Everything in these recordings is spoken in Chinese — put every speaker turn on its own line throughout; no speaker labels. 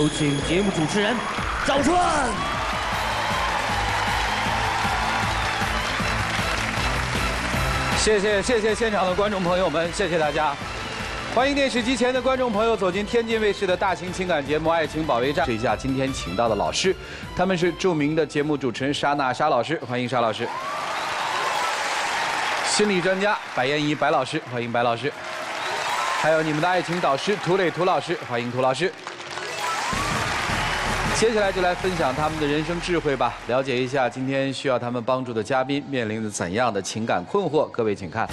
有请节目主持人赵川。
谢谢谢谢现场的观众朋友们，谢谢大家。欢迎电视机前的观众朋友走进天津卫视的大型情感节目《爱情保卫战》。试一下今天请到的老师，他们是著名的节目主持人沙娜沙老师，欢迎沙老师；心理专家白燕怡白老师，欢迎白老师；还有你们的爱情导师涂磊涂老师，欢迎涂老师。接下来就来分享他们的人生智慧吧，了解一下今天需要他们帮助的嘉宾面临着怎样的情感困惑。各位请看。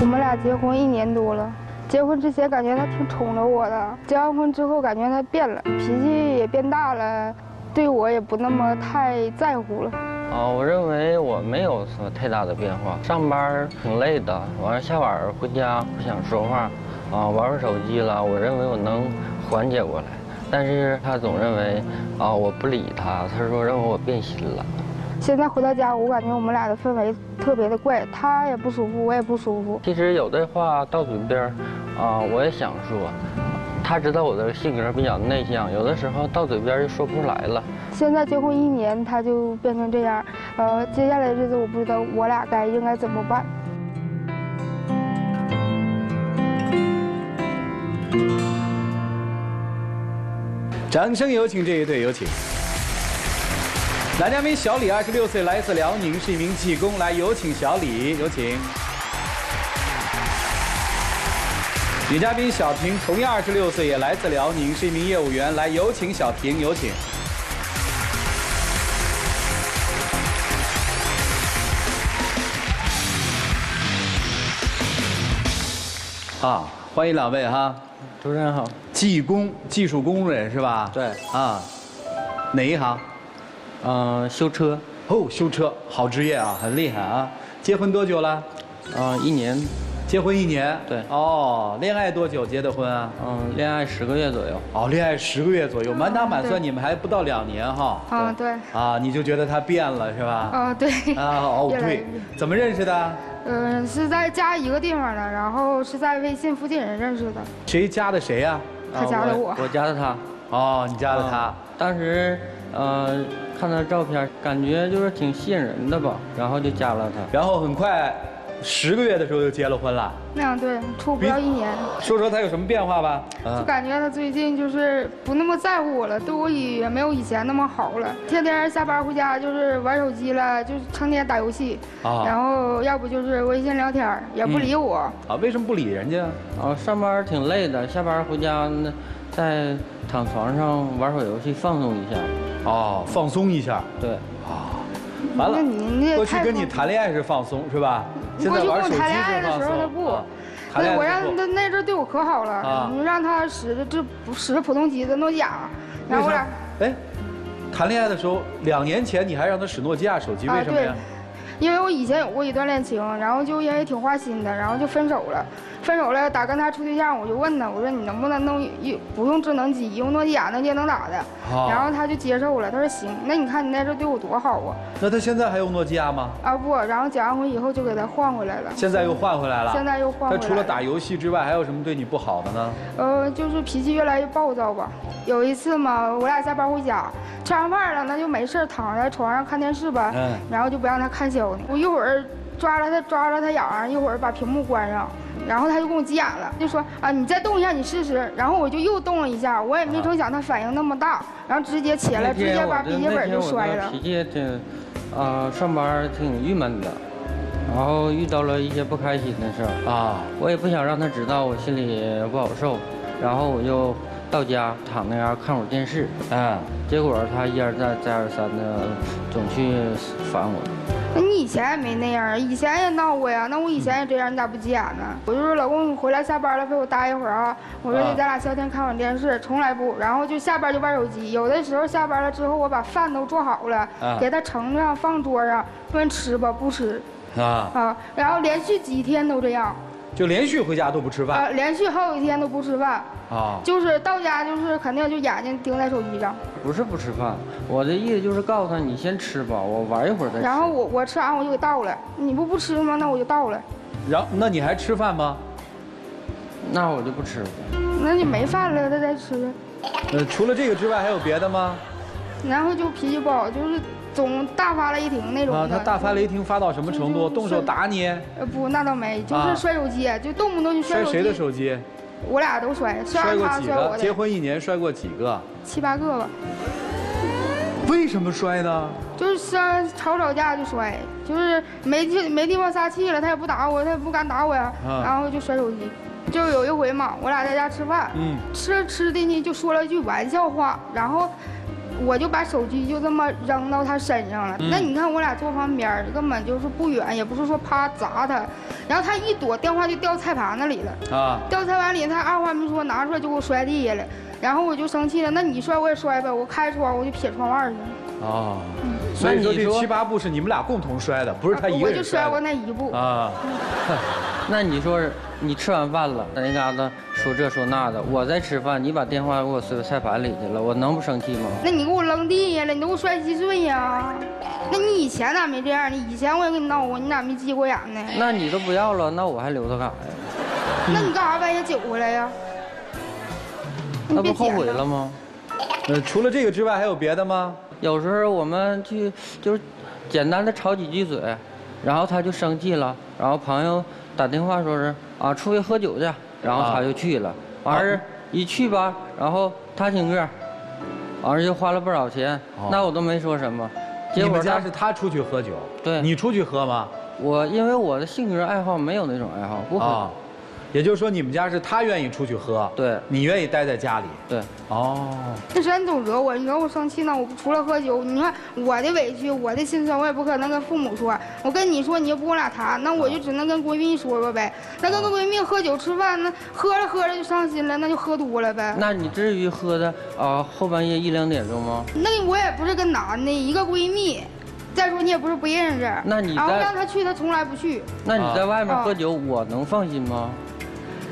我们俩结婚一年多了，结婚之前感觉他挺宠着我的，结完婚之后感觉他变了，脾气也变大了，对我也不那么太在乎了。
啊，我认为我没有什么太大的变化，上班挺累的，完了下班回家不想说话，啊，玩玩手机了，我认为我能缓解过来，但是他总认为啊我不理他，他说认为我变心了。
现在回到家，我感觉我们俩的氛围特别的怪，他也不舒服，我也不舒服。
其实有的话到嘴边啊，我也想说。他知道我的性格比较内向，有的时候到嘴边就说不出来了。
现在结婚一年，他就变成这样，呃，接下来的日子我不知道我俩该应该怎么办。
掌声有请这一对，有请。男嘉宾小李，二十六岁，来自辽宁，是一名技工。来，有请小李，有请。女嘉宾小平，同样二十六岁，也来自辽宁，是一名业务员。来，有请小平，有请。啊，欢迎两位哈。
主持人好。
技工，技术工人是吧？
对。啊，
哪一行？
嗯，修车
哦，修车好职业啊，很厉害啊！结婚多久了？
啊，一年。
结婚一年？
对。
哦，恋爱多久结的婚啊？
嗯，恋爱十个月左右。
哦，恋爱十个月左右，满打满算你们还不到两年哈。
啊，对。
啊，你就觉得他变了是吧？
啊，对。啊，
哦，对。怎么认识的？
嗯，是在家一个地方的，然后是在微信附近人认识的。
谁加的谁呀？
他加的我。
我加的他。
哦，你加的他。
当时，呃。看他照片，感觉就是挺吸引人的吧，然后就加了他。
然后很快，十个月的时候就结了婚了。
那样对，处不到一年。
说说他有什么变化吧？
就感觉他最近就是不那么在乎我了，对我也没有以前那么好了。天天下班回家就是玩手机了，就是成天打游戏。啊。然后要不就是微信聊天，也不理我。
啊？为什么不理人家？
啊，上班挺累的，下班回家那在躺床上玩会游戏放松一下。
哦，放松一下，
对，
啊，完了，过去跟你谈恋爱是放松是吧？
过去跟我谈恋爱的时候他不，那我让他那阵对我可好了，你让他使的这不使普通机子诺基亚，然后我俩，哎，
谈恋爱的时候两年前你还让他使诺基亚手机，为什么呀？
因为我以前有过一段恋情，然后就因为挺花心的，然后就分手了。分手了，打跟他处对象，我就问他，我说你能不能弄一不用智能机，用诺基亚那接能打的？然后他就接受了，他说行。那你看你那阵对我多好啊。
那他现在还用诺基亚吗？
啊不，然后结完婚以后就给他换回来了。
现在又换回来了。
现在又换回来。
他除了打游戏之外，还有什么对你不好的呢？
呃，就是脾气越来越暴躁吧。有一次嘛，我俩下班回家，吃完饭了，那就没事躺在床上看电视呗。嗯。然后就不让他看消息，我一会儿抓着他抓着他痒，一会儿把屏幕关上。然后他就跟我急眼了，就说啊，你再动一下，你试试。然后我就又动了一下，我也没成想他反应那么大，然后直接起来，直接把笔记本就摔了。
脾气挺，啊，上班挺郁闷的，然后遇到了一些不开心的事儿啊，我也不想让他知道，我心里不好受，然后我就到家躺那嘎看会儿电视，嗯，结果他一而再再而三的总去烦我。
那你以前也没那样，以前也闹过呀。那我以前也这样，你咋不急眼呢？我就说老公，你回来下班了，陪我待一会儿啊。我说咱俩消停看会儿电视，从来不。然后就下班就玩手机，有的时候下班了之后，我把饭都做好了，给他盛上放桌上，问吃吧，不吃。啊啊！然后连续几天都这样。
就连续回家都不吃饭。
啊，连续好几天都不吃饭。啊。就是到家就是肯定就眼睛盯在手机上。
不是不吃饭，我的意思就是告诉他，你先吃吧，我玩一会儿再。
然后我我吃完我就给倒了，你不不吃吗？那我就倒了。
然后那你还吃饭吗？
那我就不吃了。
那你没饭了，那再吃。
呃，除了这个之外，还有别的吗？
然后就脾气不好，就是总大发雷霆那种的。
啊，他大发雷霆发到什么程度？动手打你？
呃，不，那倒没，就是摔手机，就动不动就
摔
手机。
谁的手机？
我俩都摔，
摔过几个？结婚一年摔过几个？
七八个吧。
为什么摔呢？
就是吵吵架就摔，就是没地没地方撒气了，他也不打我，他也不敢打我呀，然后就摔手机。就有一回嘛，我俩在家吃饭，嗯，吃吃的呢就说了一句玩笑话，然后我就把手机就这么扔到他身上了。那你看我俩坐旁边，根本就是不远，也不是说啪砸他，然后他一躲，电话就掉菜盘子里了啊，掉菜盘里，他二话没说拿出来就给我摔地下了。然后我就生气了，那你摔我也摔呗，我开窗我就撇窗外去了。哦，
所以说这七八步是你们俩共同摔的，不是他一个
人摔。我就摔过那一步啊。
那你说你吃完饭了，在那嘎达说这说那的，我在吃饭，你把电话给我摔菜盘里去了，我能不生气吗？
那你给我扔地下了，你都给我摔稀碎呀？那你以前咋没这样呢？以前我也跟你闹过，你咋没急过眼呢？
那你都不要了，那我还留它干啥呀？
那你干啥半夜酒回来呀？
那不后悔了吗？
呃，除了这个之外，还有别的吗？
有时候我们去就是简单的吵几句嘴，然后他就生气了，然后朋友打电话说是啊出去喝酒去，然后他就去了，完事儿一去吧，然后他请客，完事就花了不少钱，那我都没说什么。
结果家是他出去喝酒，
对，
你出去喝吗？
我因为我的性格爱好没有那种爱好，不喝。
也就是说，你们家是他愿意出去喝，
对，
你愿意待在家里，
对。哦，
那谁你总惹我，你惹我生气呢？我除了喝酒，你看我的委屈，我的心酸，我也不可能跟父母说。我跟你说，你又不跟我俩谈，那我就只能跟闺蜜说说呗。那跟个闺蜜喝酒吃饭，那喝着喝着就伤心了，那就喝多了呗。
那你至于喝的啊后半夜一两点钟吗？
那我也不是跟男的，一个闺蜜。再说你也不是不认识。
那你
然后让他去，他从来不去。
那你在外面喝酒，我能放心吗？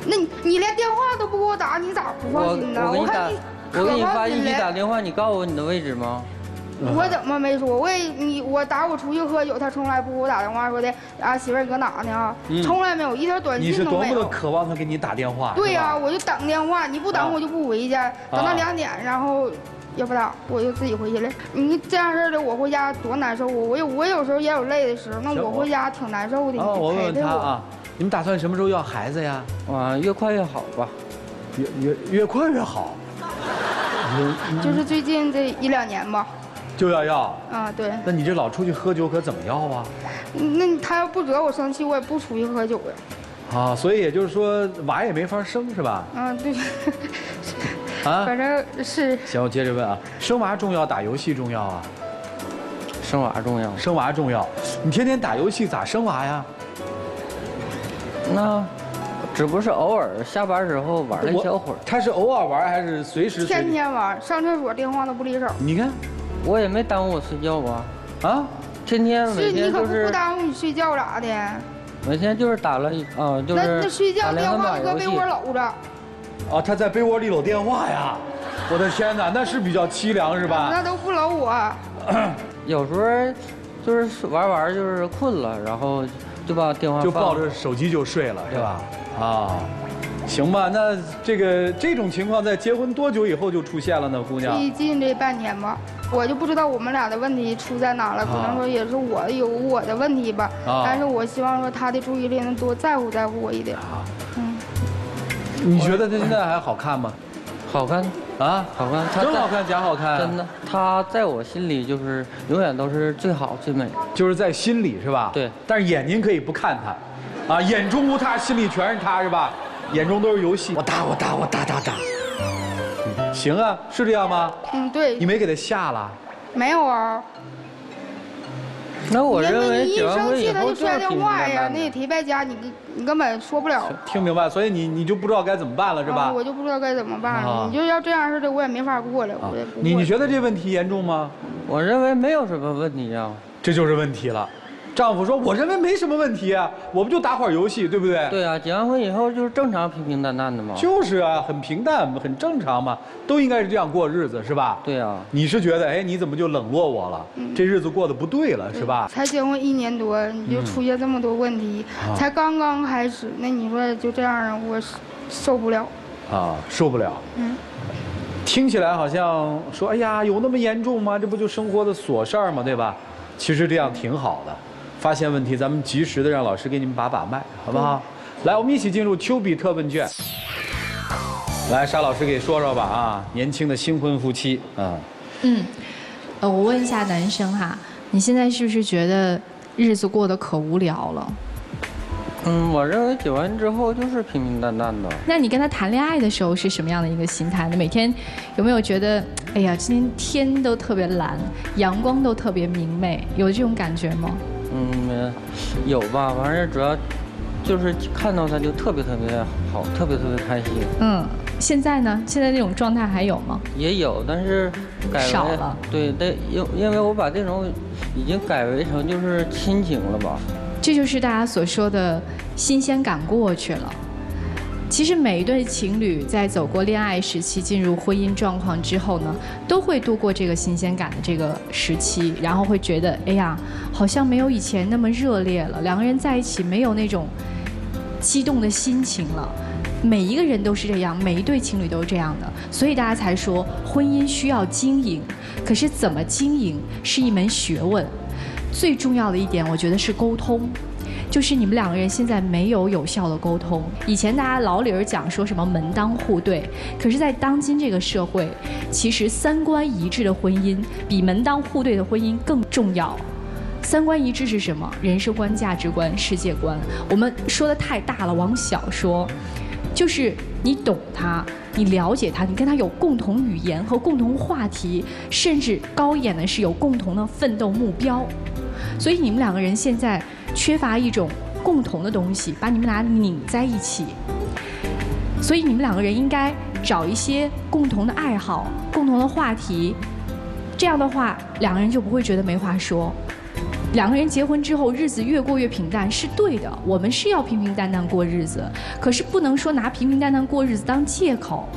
那你你连电话都不给我打，你咋不放心呢？
我给你打，我给你发信息打电话，你告诉我你的位置吗？
我怎么没说？我也你我打我出去喝酒，他从来不给我打电话说的啊媳妇儿你搁哪呢？从来没有一条短信
都没有。你是多么的渴望他给你打电话？
对呀，我就等电话，你不等我就不回去，等到两点，然后也不打我就自己回去了。你这样式的我回家多难受啊！我有我有时候也有累的时候，那我回家挺难受的。
我问问他啊。你们打算什么时候要孩子呀？
啊，越快越好吧，
越越越快越好。
就是最近这一两年吧。
就要要。
啊，对。
那你这老出去喝酒可怎么要啊？
那他要不惹我生气，我也不出去喝酒呀。
啊，所以也就是说娃也没法生是吧？
嗯，对。啊，反正是。
行，我接着问啊，生娃重要，打游戏重要啊？
生娃重要。
生娃重要，你天天打游戏咋生娃呀？
那只不过是偶尔下班时候玩了一小会儿。
他是偶尔玩还是随时？
天天玩，上厕所电话都不离手。
你看，
我也没耽误我睡觉吧？啊，天天每天
就是。不耽误你睡觉咋的？
每天就是打了啊，就是。那
那睡觉电话搁被窝搂着。
啊，他在被窝里搂电话呀！我的天哪，那是比较凄凉是吧？
那都不搂我。
有时候就是玩玩就是困了，然后。就把电话
就抱着手机就睡了，是吧？啊，行吧，那这个这种情况在结婚多久以后就出现了呢，姑娘？
最近这半年吧，我就不知道我们俩的问题出在哪了，可能说也是我有我的问题吧。啊。但是我希望说他的注意力能多在乎在乎我一点。啊。
嗯。你觉得他现在还好看吗？
好看。啊，好看，
真好看，假好看，
真的，他在我心里就是永远都是最好最美，
就是在心里是吧？
对。
但是眼睛可以不看他，啊，眼中无他，心里全是他，是吧？眼中都是游戏，我打我打我打打打。行啊，是这样吗？
嗯，对。
你没给他下了？
没有啊。
那我认为，
你一生气他就摔电话呀，那提败家，你你根本说不了。
听明白，所以你你就不知道该怎么办了，是吧？
我就不知道该怎么办了。你就要这样似的，我也没法过了。
你你觉得这问题严重吗？
我认为没有什么问题呀。
这就是问题了。丈夫说：“我认为没什么问题啊，我不就打会儿游戏，对不对？”
对啊，结完婚以后就是正常平平淡淡的嘛。
就是啊，很平淡，很正常嘛，都应该是这样过日子，是吧？
对啊。
你是觉得，哎，你怎么就冷落我了？这日子过得不对了，是吧？
才结婚一年多，你就出现这么多问题，才刚刚开始，那你说就这样，我受不了。啊，
受不了。嗯。听起来好像说，哎呀，有那么严重吗？这不就生活的琐事儿吗？对吧？其实这样挺好的，发现问题，咱们及时的让老师给你们把把脉，好不好？来，我们一起进入丘比特问卷。来，沙老师给说说吧啊，年轻的新婚夫妻啊。
嗯，呃，我问一下男生哈，你现在是不是觉得日子过得可无聊了？
嗯，我认为结完之后就是平平淡淡的。
那你跟他谈恋爱的时候是什么样的一个心态呢？每天有没有觉得，哎呀，今天天都特别蓝，阳光都特别明媚，有这种感觉吗？
嗯，有吧，反正主要就是看到他就特别特别好，特别特别开心。
嗯，现在呢？现在那种状态还有吗？
也有，但是
改少了。
对，对，因因为我把这种已经改为成就是亲情了吧。
这就是大家所说的新鲜感过去了。其实每一对情侣在走过恋爱时期，进入婚姻状况之后呢，都会度过这个新鲜感的这个时期，然后会觉得，哎呀，好像没有以前那么热烈了，两个人在一起没有那种激动的心情了。每一个人都是这样，每一对情侣都是这样的，所以大家才说婚姻需要经营。可是怎么经营是一门学问。最重要的一点，我觉得是沟通，就是你们两个人现在没有有效的沟通。以前大家老理儿讲说什么门当户对，可是，在当今这个社会，其实三观一致的婚姻比门当户对的婚姻更重要。三观一致是什么？人生观、价值观、世界观。我们说的太大了，往小说，就是你懂他，你了解他，你跟他有共同语言和共同话题，甚至高一点的是有共同的奋斗目标。所以你们两个人现在缺乏一种共同的东西，把你们俩拧在一起。所以你们两个人应该找一些共同的爱好、共同的话题，这样的话两个人就不会觉得没话说。两个人结婚之后日子越过越平淡是对的，我们是要平平淡淡过日子，可是不能说拿平平淡淡过日子当借口，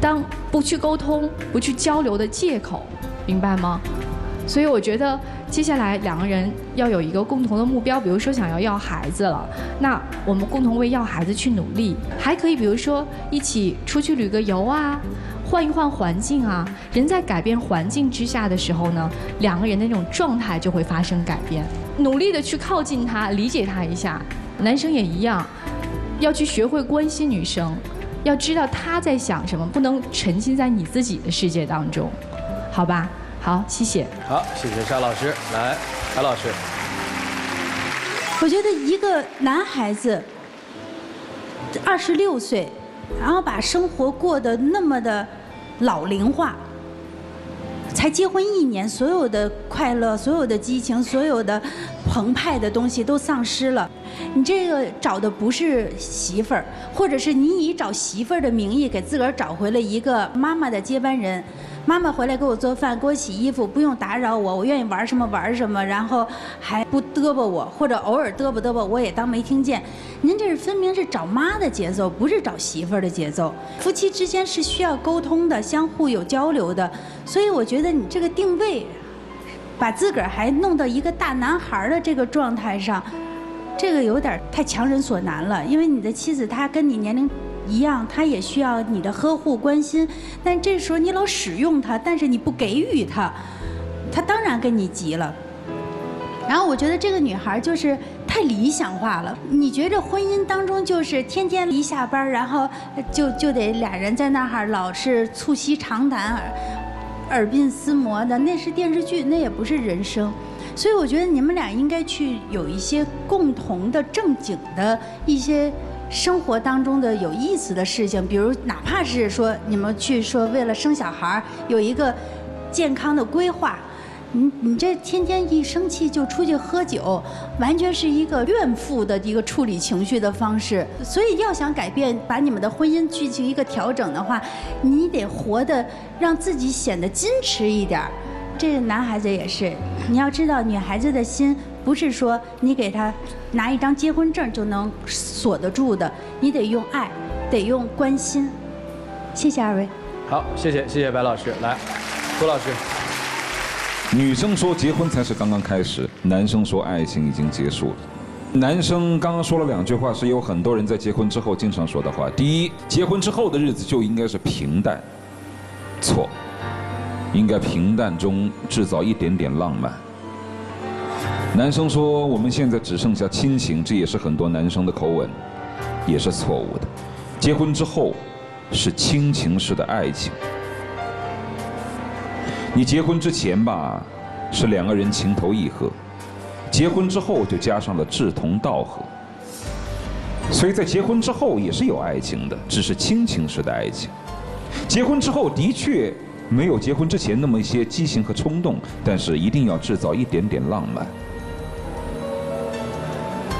当不去沟通、不去交流的借口，明白吗？所以我觉得。接下来两个人要有一个共同的目标，比如说想要要孩子了，那我们共同为要孩子去努力，还可以比如说一起出去旅个游啊，换一换环境啊。人在改变环境之下的时候呢，两个人的那种状态就会发生改变。努力的去靠近他，理解他一下。男生也一样，要去学会关心女生，要知道他在想什么，不能沉浸在你自己的世界当中，好吧？好，谢谢。
好，谢谢沙老师。来，海老师。
我觉得一个男孩子二十六岁，然后把生活过得那么的老龄化，才结婚一年，所有的快乐、所有的激情、所有的澎湃的东西都丧失了。你这个找的不是媳妇儿，或者是你以找媳妇儿的名义给自个儿找回了一个妈妈的接班人。妈妈回来给我做饭，给我洗衣服，不用打扰我，我愿意玩什么玩什么，然后还不嘚啵我，或者偶尔嘚啵嘚啵，我也当没听见。您这是分明是找妈的节奏，不是找媳妇儿的节奏。夫妻之间是需要沟通的，相互有交流的。所以我觉得你这个定位，把自个儿还弄到一个大男孩的这个状态上，这个有点太强人所难了。因为你的妻子她跟你年龄。一样，他也需要你的呵护关心，但这时候你老使用他，但是你不给予他，他当然跟你急了。然后我觉得这个女孩就是太理想化了。你觉着婚姻当中就是天天一下班，然后就就得俩人在那儿老是促膝长谈、耳耳鬓厮磨的，那是电视剧，那也不是人生。所以我觉得你们俩应该去有一些共同的正经的一些。生活当中的有意思的事情，比如哪怕是说你们去说为了生小孩有一个健康的规划，你你这天天一生气就出去喝酒，完全是一个怨妇的一个处理情绪的方式。所以要想改变，把你们的婚姻进行一个调整的话，你得活得让自己显得矜持一点儿这个男孩子也是，你要知道女孩子的心。不是说你给他拿一张结婚证就能锁得住的，你得用爱，得用关心。谢谢二位。
好，谢谢谢谢白老师。来，郭老师。
女生说结婚才是刚刚开始，男生说爱情已经结束了。男生刚刚说了两句话，是有很多人在结婚之后经常说的话。第一，结婚之后的日子就应该是平淡。错，应该平淡中制造一点点浪漫。男生说我们现在只剩下亲情，这也是很多男生的口吻，也是错误的。结婚之后是亲情式的爱情。你结婚之前吧，是两个人情投意合；结婚之后就加上了志同道合。所以在结婚之后也是有爱情的，只是亲情式的爱情。结婚之后的确没有结婚之前那么一些激情和冲动，但是一定要制造一点点浪漫。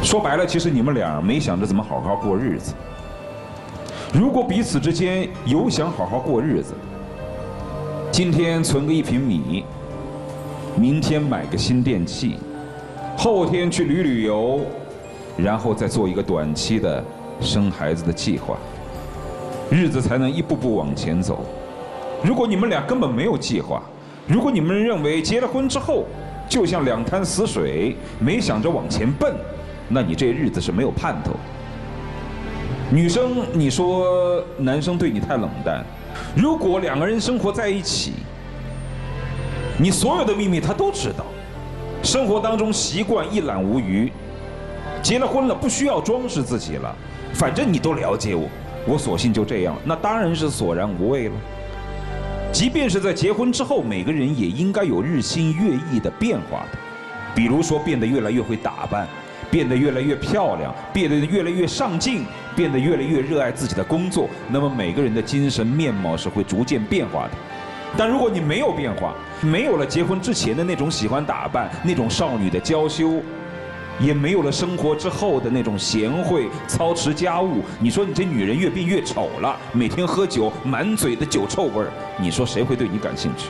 说白了，其实你们俩没想着怎么好好过日子。如果彼此之间有想好好过日子，今天存个一瓶米，明天买个新电器，后天去旅旅游，然后再做一个短期的生孩子的计划，日子才能一步步往前走。如果你们俩根本没有计划，如果你们认为结了婚之后就像两滩死水，没想着往前奔，那你这日子是没有盼头。女生，你说男生对你太冷淡。如果两个人生活在一起，你所有的秘密他都知道，生活当中习惯一览无余。结了婚了，不需要装饰自己了，反正你都了解我，我索性就这样，那当然是索然无味了。即便是在结婚之后，每个人也应该有日新月异的变化的，比如说变得越来越会打扮。变得越来越漂亮，变得越来越上进，变得越来越热爱自己的工作。那么每个人的精神面貌是会逐渐变化的。但如果你没有变化，没有了结婚之前的那种喜欢打扮、那种少女的娇羞，也没有了生活之后的那种贤惠、操持家务，你说你这女人越变越丑了，每天喝酒，满嘴的酒臭味儿，你说谁会对你感兴趣？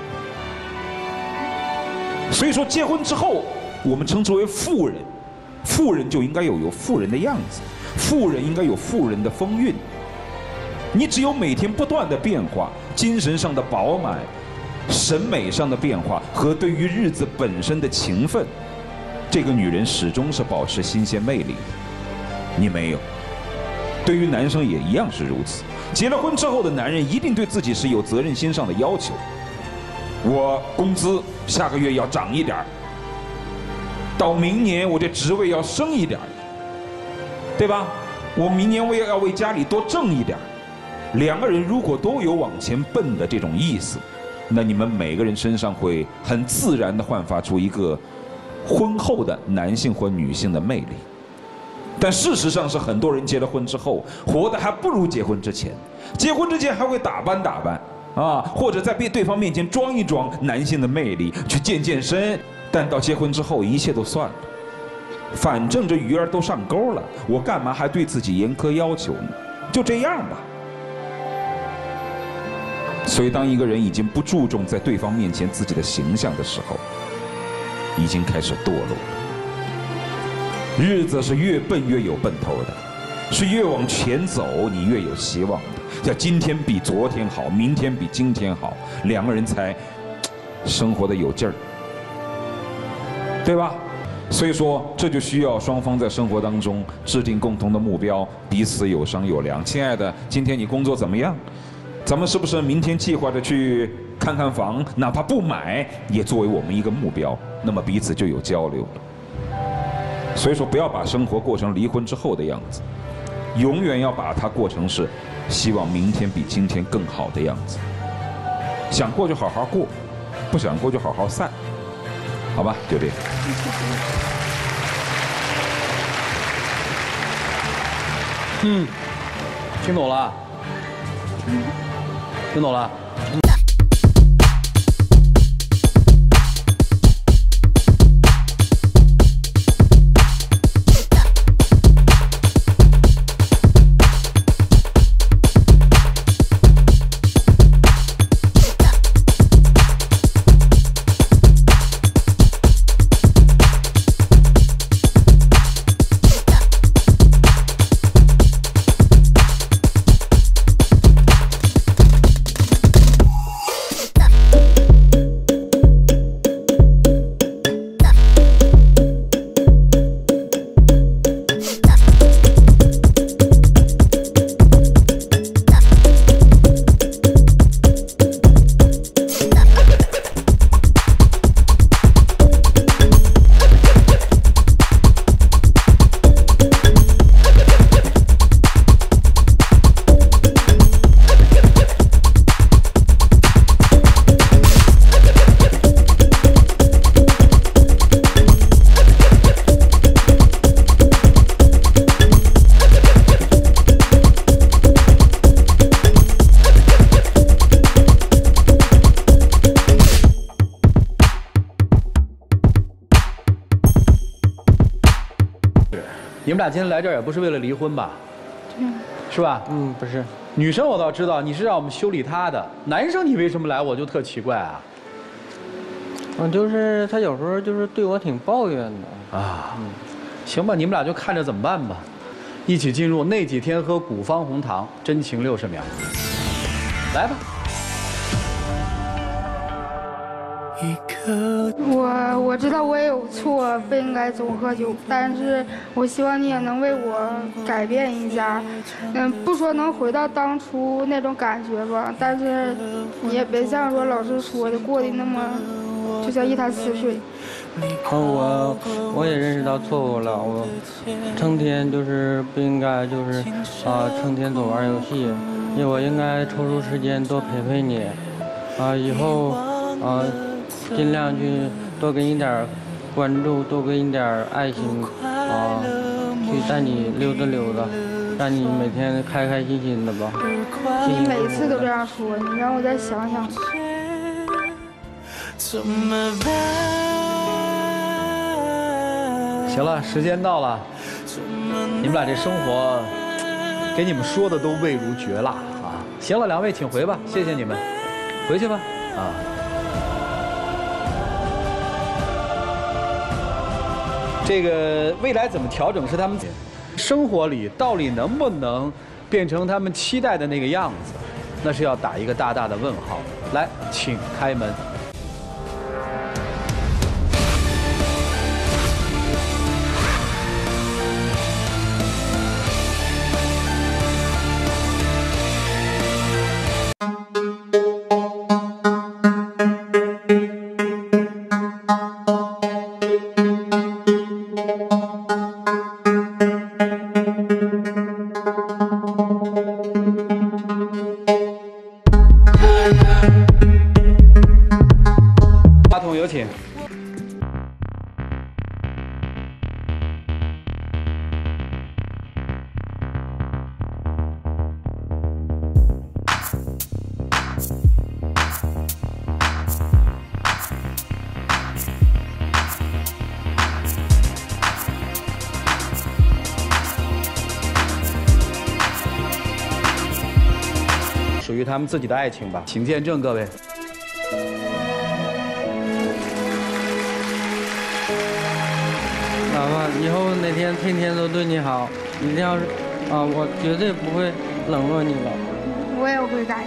所以说，结婚之后，我们称之为妇人。富人就应该有有富人的样子，富人应该有富人的风韵。你只有每天不断的变化，精神上的饱满，审美上的变化和对于日子本身的勤奋，这个女人始终是保持新鲜魅力。你没有，对于男生也一样是如此。结了婚之后的男人一定对自己是有责任心上的要求。我工资下个月要涨一点儿。到明年我这职位要升一点对吧？我明年我也要为家里多挣一点两个人如果都有往前奔的这种意思，那你们每个人身上会很自然的焕发出一个婚后的男性或女性的魅力。但事实上是很多人结了婚之后，活得还不如结婚之前。结婚之前还会打扮打扮啊，或者在被对方面前装一装男性的魅力，去健健身。但到结婚之后，一切都算了。反正这鱼儿都上钩了，我干嘛还对自己严苛要求呢？就这样吧。所以，当一个人已经不注重在对方面前自己的形象的时候，已经开始堕落了。日子是越奔越有奔头的，是越往前走你越有希望的。叫今天比昨天好，明天比今天好，两个人才生活的有劲儿。对吧？所以说，这就需要双方在生活当中制定共同的目标，彼此有商有量。亲爱的，今天你工作怎么样？咱们是不是明天计划着去看看房？哪怕不买，也作为我们一个目标。那么彼此就有交流了。所以说，不要把生活过成离婚之后的样子，永远要把它过成是希望明天比今天更好的样子。想过就好好过，不想过就好好散。好吧，就这。
嗯，听懂了，听懂了。俩今天来这儿也不是为了离婚吧？嗯，是吧？
嗯，不是。
女生我倒知道，你是让我们修理她的。男生你为什么来？我就特奇怪啊。
嗯，就是他有时候就是对我挺抱怨的
啊。嗯，行吧，你们俩就看着怎么办吧。一起进入那几天喝古方红糖，真情六十秒。来吧。
我我知道我也有错，不应该总喝酒，但是我希望你也能为我改变一下，嗯，不说能回到当初那种感觉吧，但是你也别像说老师说的过得那么，就像一潭死水。
我我也认识到错误了，我成天就是不应该就是啊，成天总玩游戏，我应该抽出时间多陪陪你，啊，以后啊。尽量去多给你点关注，多给你点爱心啊，去带你溜达溜达，让你每天开开心心的吧。
你每次都这样说，你让我再想想。
行了，时间到了，你们俩这生活，给你们说的都味如绝蜡啊！行了，两位请回吧，谢谢你们，回去吧啊。这个未来怎么调整是他们生活里到底能不能变成他们期待的那个样子，那是要打一个大大的问号。来，请开门。他们自己的爱情吧，请见证各位。
老婆，以后哪天天天都对你好，一定要是啊，我绝对不会冷落你了。
我也会改。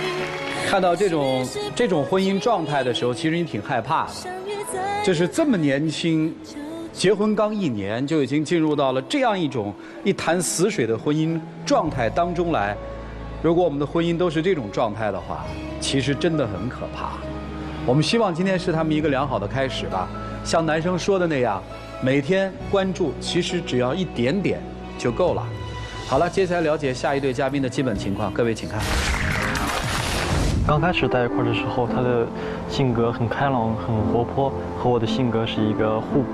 看到这种这种婚姻状态的时候，其实你挺害怕的。就是这么年轻，结婚刚一年就已经进入到了这样一种一潭死水的婚姻状态当中来。如果我们的婚姻都是这种状态的话，其实真的很可怕。我们希望今天是他们一个良好的开始吧。像男生说的那样，每天关注，其实只要一点点就够了。好了，接下来了解下一对嘉宾的基本情况，各位请看。
刚开始在一块的时候，他的性格很开朗、很活泼，和我的性格是一个互补。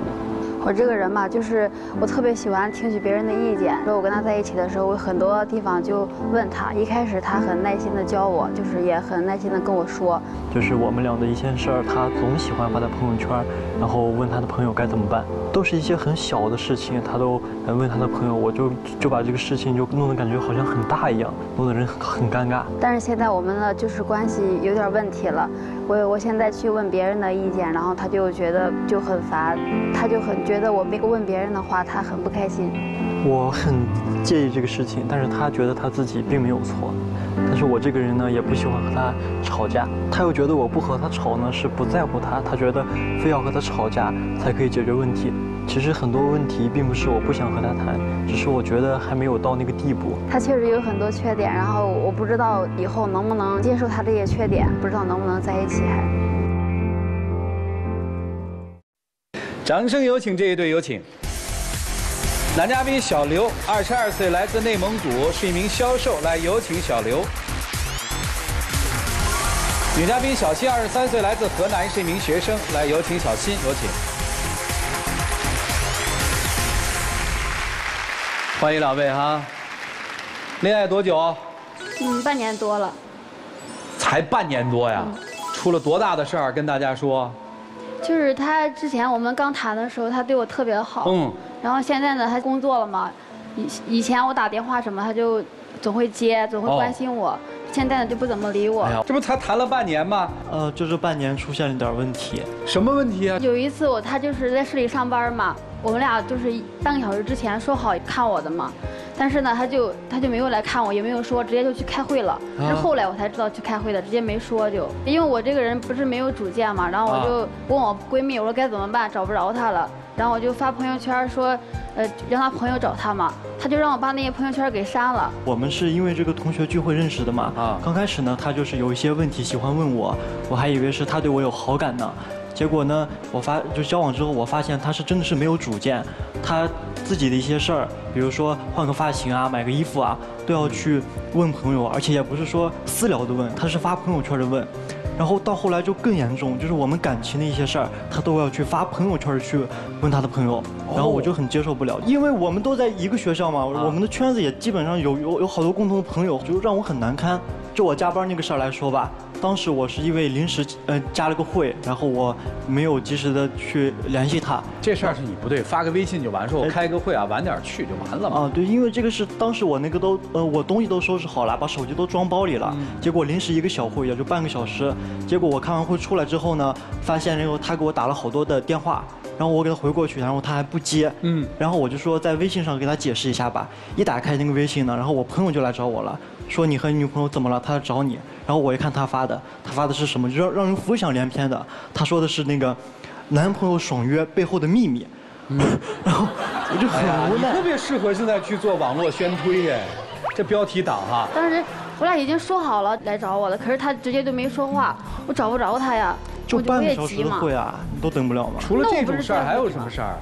我这个人嘛，就是我特别喜欢听取别人的意见。说我跟他在一起的时候，我很多地方就问他。一开始他很耐心的教我，就是也很耐心的跟我说。
就是我们俩的一件事儿，他总喜欢发在朋友圈，然后问他的朋友该怎么办。都是一些很小的事情，他都问他的朋友，我就就把这个事情就弄得感觉好像很大一样，弄得人很尴尬。
但是现在我们的就是关系有点问题了。我我现在去问别人的意见，然后他就觉得就很烦，他就很觉得我没问别人的话，他很不开心。
我很介意这个事情，但是他觉得他自己并没有错。
但是我这个人呢，也不喜欢和他吵架。他又觉得我不和他吵呢，是不在乎他。他觉得非要和他吵架才可以解决问题。其实很多问题并不是我不想和他谈，只是我觉得还没有到那个地步。
他确实有很多缺点，然后我不知道以后能不能接受他这些缺点，不知道能不能在一起还。
掌声有请这一对，有请。男嘉宾小刘，二十二岁，来自内蒙古，是一名销售。来，有请小刘。女嘉宾小新，二十三岁，来自河南，是一名学生。来，有请小新，有请。欢迎两位哈。恋爱多久？
嗯，半年多了。
才半年多呀？出了多大的事儿？跟大家说。
就是他之前我们刚谈的时候，他对我特别好。嗯。然后现在呢，他工作了嘛，以以前我打电话什么，他就总会接，总会关心我。现在呢，就不怎么理我。
这不才谈了半年吗？
呃，就这半年出现了点问题。
什么问题啊？
有一次我他就是在市里上班嘛，我们俩就是半个小时之前说好看我的嘛，但是呢，他就他就没有来看我，也没有说，直接就去开会了。是后来我才知道去开会的，直接没说就。因为我这个人不是没有主见嘛，然后我就问我闺蜜，我说该怎么办，找不着他了。然后我就发朋友圈说，呃，让他朋友找他嘛，他就让我把那些朋友圈给删了。
我们是因为这个同学聚会认识的嘛，啊，刚开始呢，他就是有一些问题喜欢问我，我还以为是他对我有好感呢，结果呢，我发就交往之后，我发现他是真的是没有主见，他自己的一些事儿，比如说换个发型啊，买个衣服啊，都要去问朋友，而且也不是说私聊的问，他是发朋友圈的问。然后到后来就更严重，就是我们感情的一些事儿，他都要去发朋友圈去问他的朋友，然后我就很接受不了，因为我们都在一个学校嘛，我们的圈子也基本上有有有好多共同的朋友，就让我很难堪。就我加班那个事儿来说吧。当时我是因为临时呃加了个会，然后我没有及时的去联系他。
这事儿是你不对，发个微信就完，说我开个会啊，晚点去就完了嘛。啊，
对，因为这个是当时我那个都呃我东西都收拾好了，把手机都装包里了，结果临时一个小会也就半个小时，结果我开完会出来之后呢，发现然后他给我打了好多的电话，然后我给他回过去，然后他还不接，嗯，然后我就说在微信上给他解释一下吧，一打开那个微信呢，然后我朋友就来找我了。说你和你女朋友怎么了？他找你，然后我一看他发的，他发的是什么？就让让人浮想联翩的。他说的是那个男朋友爽约背后的秘密，然后我就很无奈。
特别适合现在去做网络宣推哎，这标题党哈。
当时我俩已经说好了来找我了，可是他直接就没说话，我找不着他呀。
就半个小时的会啊，你都等不了吗？
除了这种事儿，还有什么事儿？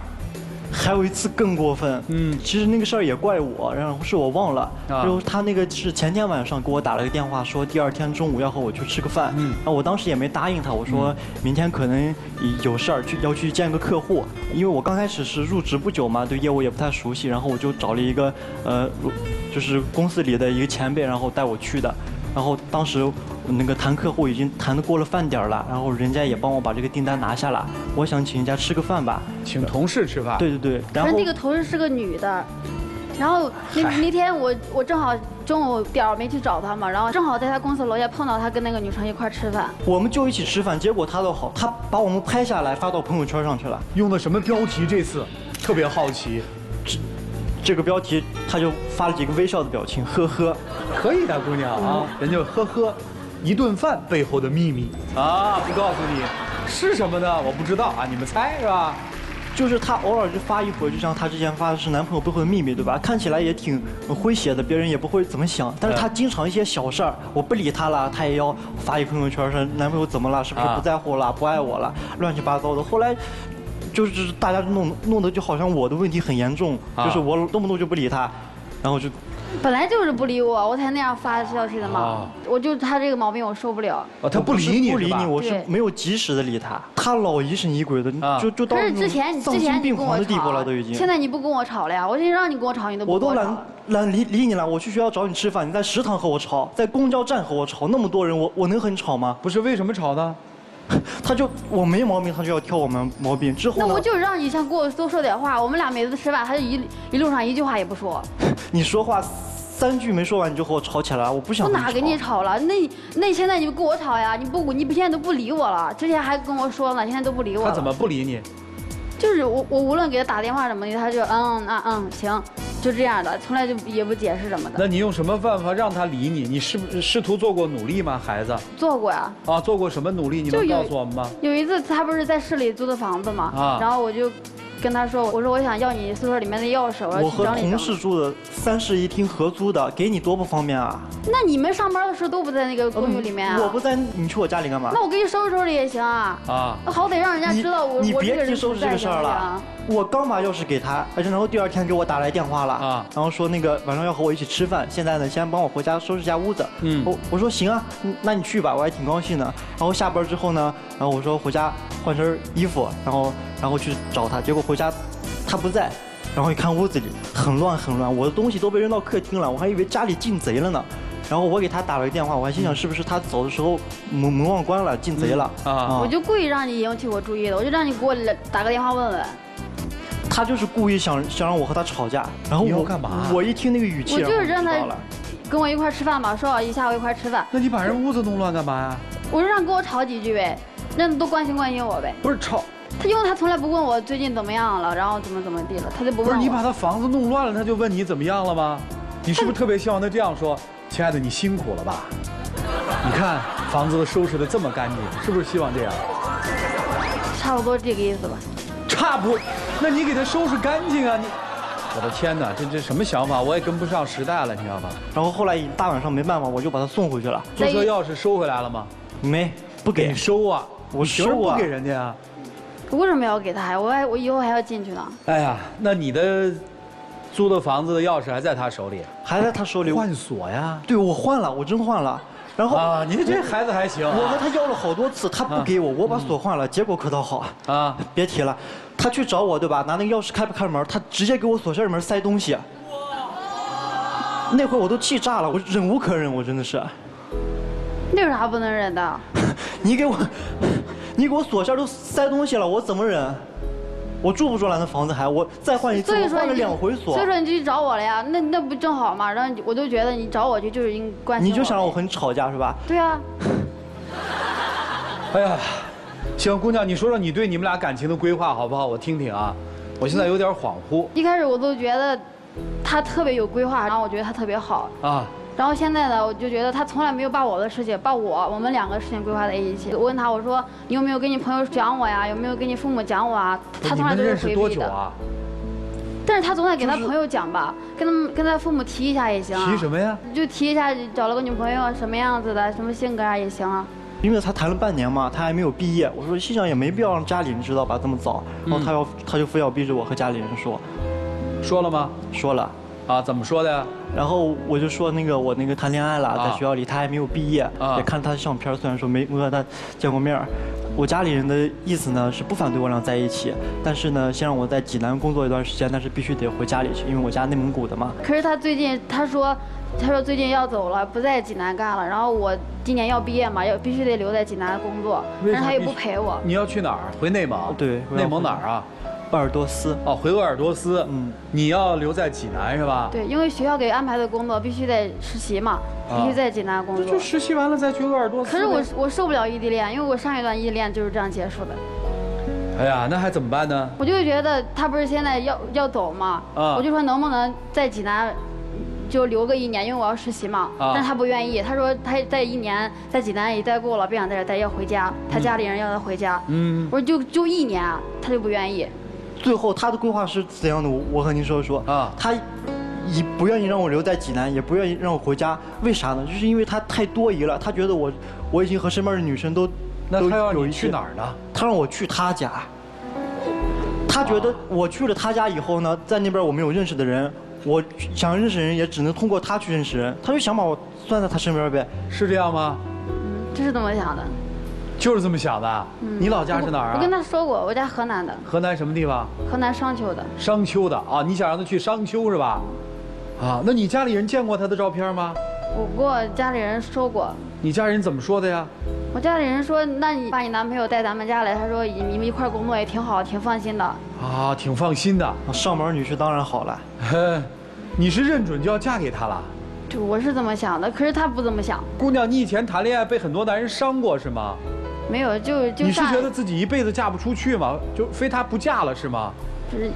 还有一次更过分，嗯，其实那个事儿也怪我，然后是我忘了，然后他那个是前天晚上给我打了个电话，说第二天中午要和我去吃个饭，嗯，然后我当时也没答应他，我说明天可能有事儿去要去见个客户，因为我刚开始是入职不久嘛，对业务也不太熟悉，然后我就找了一个呃，就是公司里的一个前辈，然后带我去的。然后当时那个谈客户已经谈的过了饭点了，然后人家也帮我把这个订单拿下了。我想请人家吃个饭吧，
请同事吃饭。
对对对，
然后那个同事是个女的，然后那那天我我正好中午点儿没去找她嘛，然后正好在她公司楼下碰到她跟那个女生一块吃饭。
我们就一起吃饭，结果她倒好，她把我们拍下来发到朋友圈上去了。
用的什么标题？这次特别好奇。
这个标题，他就发了几个微笑的表情，呵呵，
可以的，姑娘啊，人家呵呵，一顿饭背后的秘密啊，不告诉你是什么呢？我不知道啊，你们猜是吧？
就是她偶尔就发一回，就像她之前发的是男朋友背后的秘密，对吧？看起来也挺诙谐的，别人也不会怎么想。但是她经常一些小事儿，我不理她了，她也要发一朋友圈说男朋友怎么了，是不是不在乎了，不爱我了，乱七八糟的。后来。就是大家弄弄得就好像我的问题很严重，就是我动不动就不理他，然后就，
本来就是不理我，我才那样发消息的嘛。我就他这个毛病我受不了。
哦，他不理你，
不理你，我是没有及时的理他，他老疑神疑鬼的，就就到
之前丧
心病狂的地步了都已经。
现在你不跟我吵了呀？我就让你跟我吵，你都不
我都懒懒理理你了。我去学校找你吃饭，你在食堂和我吵，在公交站和我吵，那么多人，我我能和你吵吗？
不是，为什么吵呢？
他就我没毛病，他就要挑我们毛病。之后
那我就让你先给我多说点话。我们俩每次吃饭，他就一一路上一句话也不说。
你说话三句没说完，你就和我吵起来了。我不想。
我哪跟你吵了？那那现在你跟我吵呀？你不你不现在都不理我了？之前还跟我说呢，现在都不理我。
他怎么不理你？
就是我我无论给他打电话什么的，他就嗯啊嗯行。就这样的，从来就也不解释什么的。
那你用什么办法让他理你？你是不是试图做过努力吗，孩子？
做过呀。
啊，做过什么努力？你能告诉我们吗？
有一次他不是在市里租的房子吗？啊。然后我就。跟他说，我说我想要你宿舍里面的钥匙，我要去
整理。我和同事住的三室一厅合租的，给你多不方便啊！
那你们上班的时候都不在那个公寓里面啊？
我不在，你去我家里干嘛？
那我给你收拾收拾也行啊！啊，好歹让人家知道我。
你别提收拾这个事儿了。我刚把钥匙给他，而且然后第二天给我打来电话了啊，然后说那个晚上要和我一起吃饭，现在呢先帮我回家收拾一下屋子。嗯，我我说行啊，那你去吧，我还挺高兴的。然后下班之后呢，然后我说回家换身衣服，然后然后去找他，结果回家。他不在，然后一看屋子里很乱很乱，我的东西都被扔到客厅了，我还以为家里进贼了呢。然后我给他打了个电话，我还心想是不是他走的时候门门忘关了，进贼了
啊！我就故意让你引起我注意的，我就让你给我打个电话问问。
他就是故意想想让我和他吵架，然后我
干嘛？
我一听那个语气，
我就是让他跟我一块吃饭嘛，说好一下午一块吃饭。
那你把人屋子弄乱干嘛呀？
我就让跟我吵几句呗，让多关心关心我呗。
不是吵。
他因为他从来不问我最近怎么样了，然后怎么怎么地了，他就不问。
不是你把他房子弄乱了，他就问你怎么样了吗？你是不是特别希望他这样说？亲爱的，你辛苦了吧？你看房子都收拾的这么干净，是不是希望这样？
差不多这个意思吧。
差不，那你给他收拾干净啊！你，我的天哪，这这什么想法？我也跟不上时代了，你知道吧？
然后后来大晚上没办法，我就把他送回去了。
租车钥匙收回来了吗？
没，不给你
收啊！
我收
啊！不给人家啊！
为什么要给他呀？我还我以后还要进去呢。
哎呀，那你的租的房子的钥匙还在他手里？
还在他手里。
换锁呀？
对，我换了，我真换了。然后
啊，你这孩子还行。
我和他要了好多次，他不给我，我把锁换了，结果可倒好啊！别提了，他去找我对吧？拿那个钥匙开不开门？他直接给我锁芯门塞东西。那会儿我都气炸了，我忍无可忍，我真的是。
那有啥不能忍的？
你给我。你给我锁线都塞东西了，我怎么忍？我住不住了那房子还？我再换一次，我换了两回锁。
所以说你就去找我了呀？那那不正好吗？然后我就觉得你找我去就是应关
心你就想让我和你吵架是吧？
对啊。
哎呀，行，姑娘，你说说你对你们俩感情的规划好不好？我听听啊。我现在有点恍惚。
一开始我都觉得他特别有规划，然后我觉得他特别好啊。然后现在呢，我就觉得他从来没有把我的事情，把我我们两个事情规划在一起。我问他，我说你有没有跟你朋友讲我呀？有没有跟你父母讲我啊？他从来都是回避的。但是他总得给他朋友讲吧，跟他们跟他父母提一下也行。
提什么呀？
就提一下找了个女朋友什么样子的，什么性格啊也行啊。
因为他谈了半年嘛，他还没有毕业。我说心想也没必要让家里人知道吧，这么早。然后他要他就非要逼着我和家里人说。
说了吗？
说了。
啊，怎么说的呀？
然后我就说那个我那个谈恋爱了，在学校里他还没有毕业，也看他的相片，虽然说没没和他见过面我家里人的意思呢是不反对我俩在一起，但是呢先让我在济南工作一段时间，但是必须得回家里去，因为我家内蒙古的嘛。
可是他最近他说，他说最近要走了，不在济南干了。然后我今年要毕业嘛，要必须得留在济南工作，但是他也不陪我。
你要去哪儿？回内蒙？
对，
内蒙哪儿啊？
鄂尔多斯
哦，回鄂尔多斯。嗯，你要留在济南是吧？
对，因为学校给安排的工作必须得实习嘛，必须在济南工作。
就实习完了再去鄂尔多斯。
可是我我受不了异地恋，因为我上一段异地恋就是这样结束的。
哎呀，那还怎么办呢？
我就觉得他不是现在要要走嘛，我就说能不能在济南就留个一年，因为我要实习嘛。但是他不愿意，他说他在一年在济南也待够了，不想在这待，要回家。他家里人要他回家。嗯。我说就就一年，他就不愿意。
最后他的规划是怎样的？我和您说说啊。他，也不愿意让我留在济南，也不愿意让我回家。为啥呢？就是因为他太多疑了。他觉得我，我已经和身边的女生都，
那他要你去哪儿呢？
他让我去他家。他觉得我去了他家以后呢，在那边我没有认识的人，我想认识人也只能通过他去认识人。他就想把我算在他身边呗。
是这样吗？
嗯，这是怎么想的。
就是这么想的。你老家是哪儿啊？
我跟他说过，我家河南的。
河南什么地方？
河南商丘的。
商丘的啊，你想让他去商丘是吧？啊，那你家里人见过他的照片吗？
我跟我家里人说过。
你家人怎么说的呀？
我家里人说，那你把你男朋友带咱们家来，他说你们一块工作也挺好，挺放心的。
啊，挺放心的。
上门女婿当然好了。
你是认准就要嫁给他了？
对我是这么想的，可是他不这么想。
姑娘，你以前谈恋爱被很多男人伤过是吗？
没有，就就
你是觉得自己一辈子嫁不出去吗？就非他不嫁了是吗？
就是，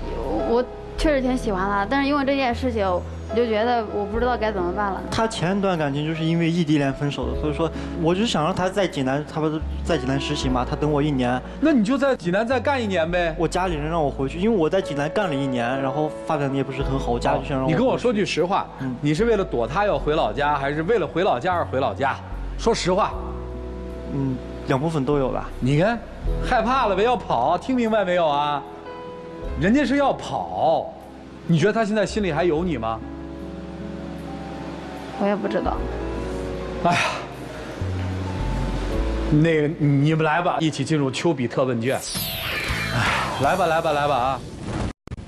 我确实挺喜欢他，但是因为这件事情，我就觉得我不知道该怎么办了。
他前一段感情就是因为异地恋分手的，所以说我就想让他在济南，他不是在济南实习嘛，他等我一年。
那你就在济南再干一年呗。
我家里人让我回去，因为我在济南干了一年，然后发展的也不是很好，我家就想让我。
你跟我说句实话，你是为了躲他要回老家，还是为了回老家而回老家？说实话。
嗯，两部分都有吧。
你看，害怕了呗，要跑，听明白没有啊？人家是要跑，你觉得他现在心里还有你吗？
我也不知道。
哎呀，那个你们来吧，一起进入丘比特问卷。哎，来吧，来吧，来吧啊！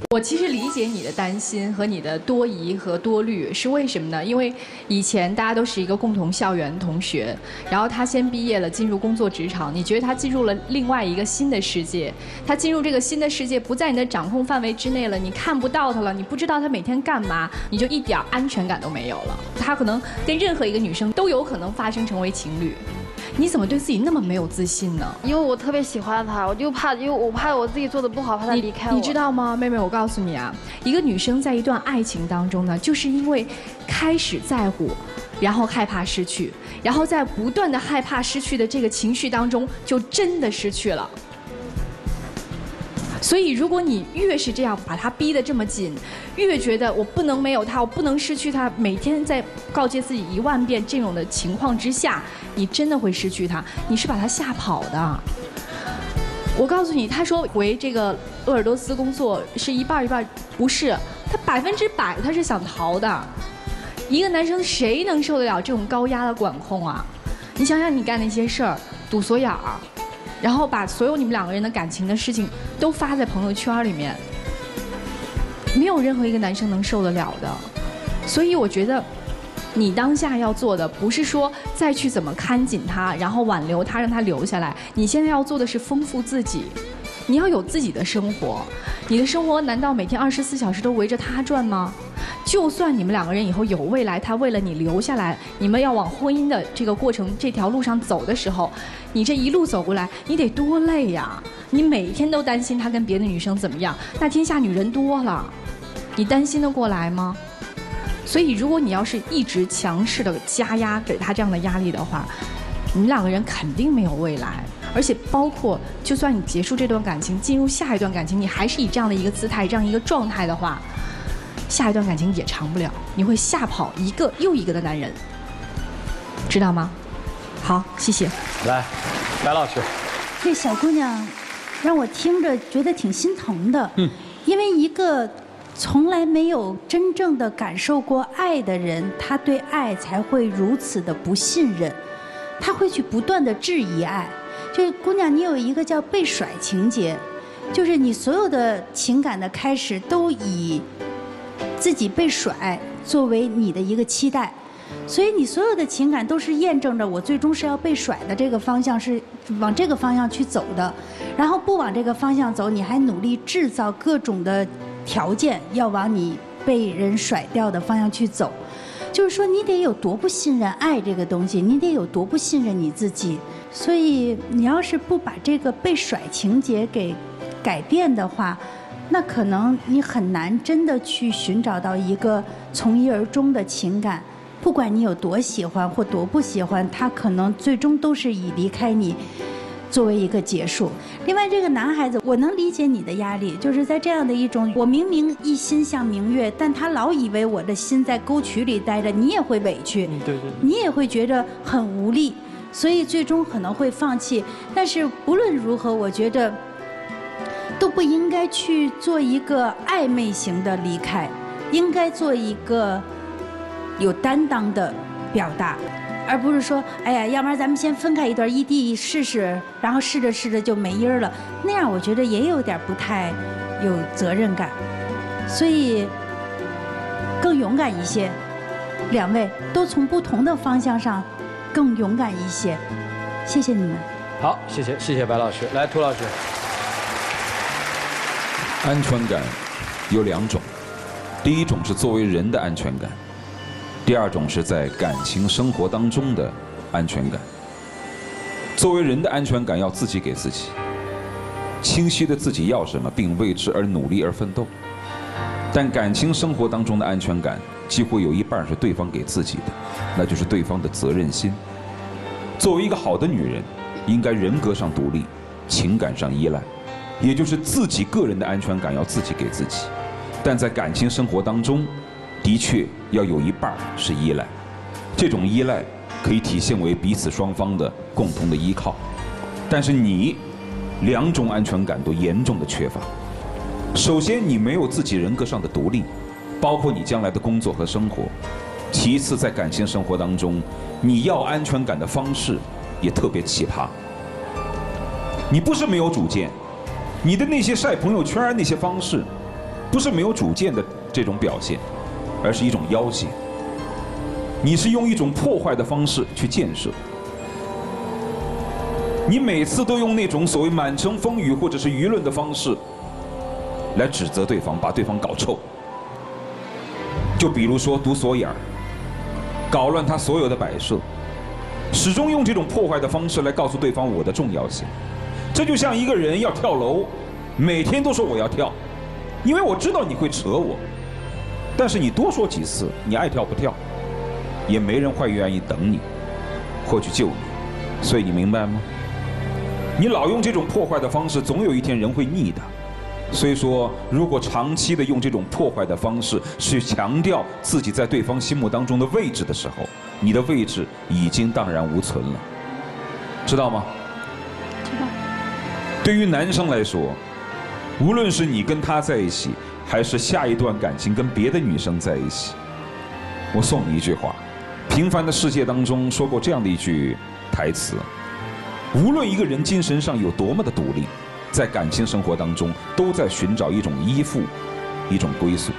我其实理解你的担心和你的多疑和多虑，是为什么呢？因为以前大家都是一个共同校园同学，然后他先毕业了，进入工作职场，你觉得他进入了另外一个新的世界，他进入这个新的世界不在你的掌控范围之内了，你看不到他了，你不知道他每天干嘛，你就一点安全感都没有了。他可能跟任何一个女生都有可能发生成为情侣。你怎么对自己那么没有自信呢？
因为我特别喜欢他，我就怕，因为我怕我自己做的不好，怕他离开
我。你知道吗，妹妹？我告诉你啊，一个女生在一段爱情当中呢，就是因为开始在乎，然后害怕失去，然后在不断的害怕失去的这个情绪当中，就真的失去了。所以，如果你越是这样把他逼得这么紧，越觉得我不能没有他，我不能失去他，每天在告诫自己一万遍这种的情况之下，你真的会失去他。你是把他吓跑的。我告诉你，他说回这个鄂尔多斯工作是一半一半，不是，他百分之百他是想逃的。一个男生谁能受得了这种高压的管控啊？你想想你干那些事儿，堵锁眼儿。然后把所有你们两个人的感情的事情都发在朋友圈里面，没有任何一个男生能受得了的。所以我觉得，你当下要做的不是说再去怎么看紧他，然后挽留他，让他留下来。你现在要做的是丰富自己，你要有自己的生活。你的生活难道每天二十四小时都围着他转吗？就算你们两个人以后有未来，他为了你留下来，你们要往婚姻的这个过程这条路上走的时候，你这一路走过来，你得多累呀！你每天都担心他跟别的女生怎么样，那天下女人多了，你担心得过来吗？所以，如果你要是一直强势的加压给他这样的压力的话，你们两个人肯定没有未来。而且，包括就算你结束这段感情，进入下一段感情，你还是以这样的一个姿态、这样一个状态的话。下一段感情也长不了，你会吓跑一个又一个的男人，知道吗？好，谢谢。
来，白老师，
这小姑娘让我听着觉得挺心疼的。嗯，因为一个从来没有真正的感受过爱的人，他对爱才会如此的不信任，他会去不断的质疑爱。就姑娘，你有一个叫被甩情节，就是你所有的情感的开始都以。自己被甩作为你的一个期待，所以你所有的情感都是验证着我最终是要被甩的这个方向是往这个方向去走的，然后不往这个方向走，你还努力制造各种的条件要往你被人甩掉的方向去走，就是说你得有多不信任爱这个东西，你得有多不信任你自己，所以你要是不把这个被甩情节给改变的话。那可能你很难真的去寻找到一个从一而终的情感，不管你有多喜欢或多不喜欢，他可能最终都是以离开你作为一个结束。另外，这个男孩子，我能理解你的压力，就是在这样的一种，我明明一心向明月，但他老以为我的心在沟渠里待着，你也会委屈，
对对，
你也会觉得很无力，所以最终可能会放弃。但是不论如何，我觉得。都不应该去做一个暧昧型的离开，应该做一个有担当的表达，而不是说，哎呀，要不然咱们先分开一段异地试试，然后试着试着就没音儿了，那样我觉得也有点不太有责任感，所以更勇敢一些，两位都从不同的方向上更勇敢一些，谢谢你们。
好，谢谢谢谢白老师，来涂老师。
安全感有两种，第一种是作为人的安全感，第二种是在感情生活当中的安全感。作为人的安全感要自己给自己，清晰的自己要什么，并为之而努力而奋斗。但感情生活当中的安全感，几乎有一半是对方给自己的，那就是对方的责任心。作为一个好的女人，应该人格上独立，情感上依赖，也就是自己个人的安全感要自己给自己。但在感情生活当中，的确要有一半是依赖，这种依赖可以体现为彼此双方的共同的依靠。但是你，两种安全感都严重的缺乏。首先，你没有自己人格上的独立，包括你将来的工作和生活。其次，在感情生活当中，你要安全感的方式也特别奇葩。你不是没有主见，你的那些晒朋友圈那些方式，不是没有主见的这种表现，而是一种要挟。你是用一种破坏的方式去建设。你每次都用那种所谓满城风雨或者是舆论的方式，来指责对方，把对方搞臭。就比如说堵锁眼儿。搞乱他所有的摆设，始终用这种破坏的方式来告诉对方我的重要性。这就像一个人要跳楼，每天都说我要跳，因为我知道你会扯我。但是你多说几次，你爱跳不跳，也没人会愿意等你，或去救你。所以你明白吗？你老用这种破坏的方式，总有一天人会腻的。所以说，如果长期的用这种破坏的方式去强调自己在对方心目当中的位置的时候，你的位置已经荡然无存了，知道吗？
知道。
对于男生来说，无论是你跟他在一起，还是下一段感情跟别的女生在一起，我送你一句话：平凡的世界当中说过这样的一句台词，无论一个人精神上有多么的独立。在感情生活当中，都在寻找一种依附，一种归宿。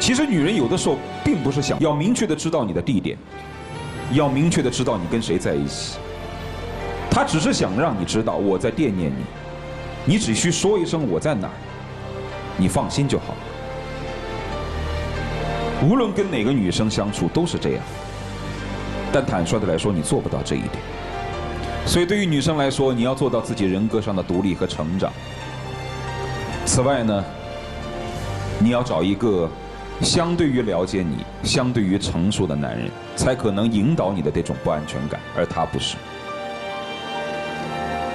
其实，女人有的时候并不是想要明确的知道你的地点，要明确的知道你跟谁在一起。他只是想让你知道我在惦念你，你只需说一声我在哪儿，你放心就好。无论跟哪个女生相处都是这样，但坦率的来说，你做不到这一点。所以，对于女生来说，你要做到自己人格上的独立和成长。此外呢，你要找一个相对于了解你、相对于成熟的男人，才可能引导你的这种不安全感，而他不是。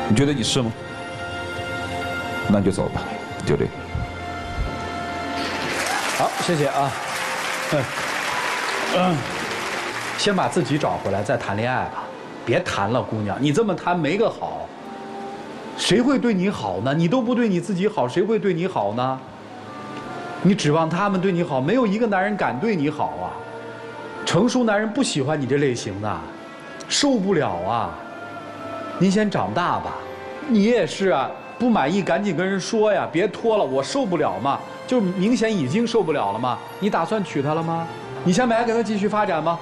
你觉得你是吗？那就走吧，就这。
好，谢谢啊。嗯嗯，先把自己找回来，再谈恋爱吧。别谈了，姑娘，你这么谈没个好。谁会对你好呢？你都不对你自己好，谁会对你好呢？你指望他们对你好，没有一个男人敢对你好啊。成熟男人不喜欢你这类型的，受不了啊。您先长大吧，你也是啊，不满意赶紧跟人说呀，别拖了，我受不了嘛，就明显已经受不了了嘛。你打算娶她了吗？你现在还跟他继续发展吗？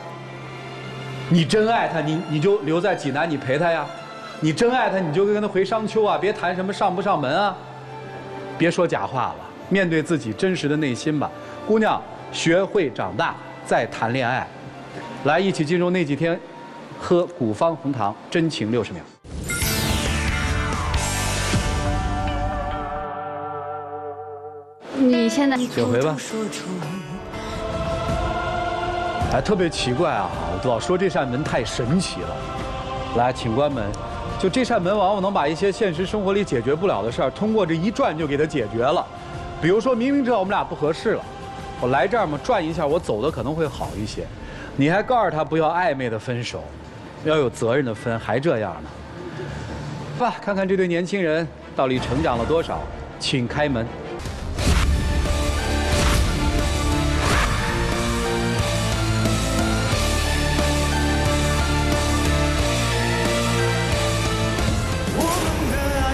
你真爱她，你你就留在济南，你陪她呀。你真爱她，你就跟她回商丘啊，别谈什么上不上门啊。别说假话了，面对自己真实的内心吧。姑娘，学会长大再谈恋爱。来，一起进入那几天，喝古方红糖，真情六十秒。
你现在
请回吧。哎，特别奇怪啊！老说这扇门太神奇了。来，请关门。就这扇门，往往能把一些现实生活里解决不了的事儿，通过这一转就给它解决了。比如说明明知道我们俩不合适了，我来这儿嘛，转一下，我走的可能会好一些。你还告诉他不要暧昧的分手，要有责任的分，还这样呢？吧，看看这对年轻人到底成长了多少。请开门。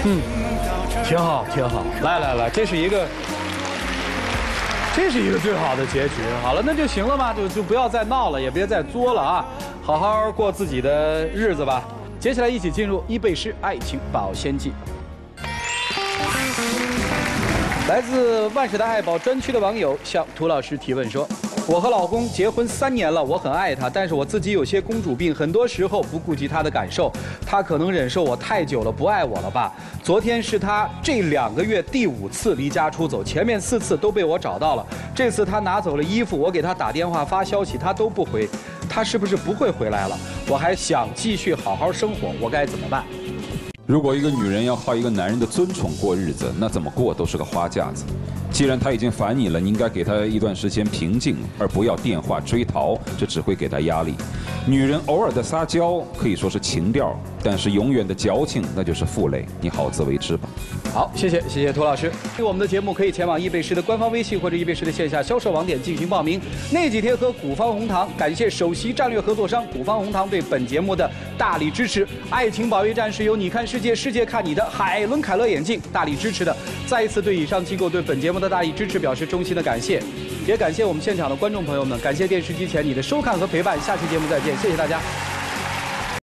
嗯，挺好，挺好。来来来，这是一个，这是一个最好的结局。好了，那就行了嘛，就就不要再闹了，也别再作了啊，好好过自己的日子吧。接下来一起进入伊贝诗爱情保鲜剂。来自万事达爱宝专区的网友向涂老师提问说：“我和老公结婚三年了，我很爱他，但是我自己有些公主病，很多时候不顾及他的感受。他可能忍受我太久了，不爱我了吧？昨天是他这两个月第五次离家出走，前面四次都被我找到了。这次他拿走了衣服，我给他打电话发消息，他都不回。他是不是不会回来了？我还想继续好好生活，我该怎么办？
如果一个女人要靠一个男人的尊宠过日子，那怎么过都是个花架子。既然他已经烦你了，你应该给他一段时间平静，而不要电话追逃，这只会给他压力。女人偶尔的撒娇可以说是情调，但是永远的矫情那就是负累。你好自为之吧。
好，谢谢谢谢涂老师。对我们的节目可以前往易贝诗的官方微信或者易贝诗的线下销售网点进行报名。那几天和古方红糖感谢首席战略合作商古方红糖对本节目的大力支持。爱情保卫战是由你看世界世界看你的海伦凯勒眼镜大力支持的。再一次对以上机构对本节目的大力支持表示衷心的感谢，也感谢我们现场的观众朋友们，感谢电视机前你的收看和陪伴。下期节目再见，谢谢大家。